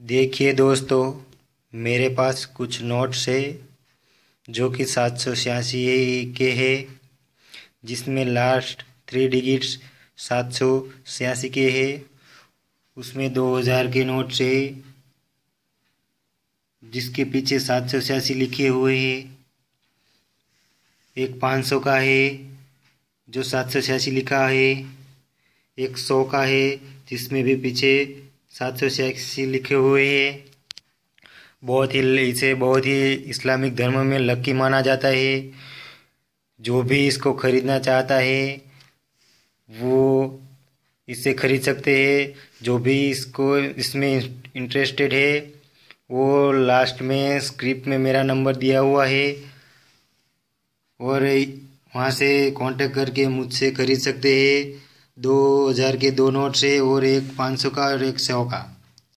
देखिए दोस्तों, मेरे पास कुछ नोट्स है, जो कि सात सौ छियासी के है, जिसमें लास्ट थ्री डिजिट्स सात सौ छियासी के है। उसमें दो हज़ार के नोट से जिसके पीछे सात सौ छियासी लिखे हुए हैं। एक पाँच सौ का है, जो सात सौ छियासी लिखा है। एक सौ का है, जिसमें भी पीछे सात सौ छियासी लिखे हुए है। बहुत ही इसे बहुत ही इस्लामिक धर्म में लकी माना जाता है। जो भी इसको ख़रीदना चाहता है, वो इसे ख़रीद सकते हैं। जो भी इसको, इसमें इंटरेस्टेड है, वो लास्ट में स्क्रिप्ट में मेरा नंबर दिया हुआ है। और वहाँ से कांटेक्ट करके मुझसे ख़रीद सकते हैं। दो हज़ार के दो नोट से और एक पाँच सौ का और एक सौ का।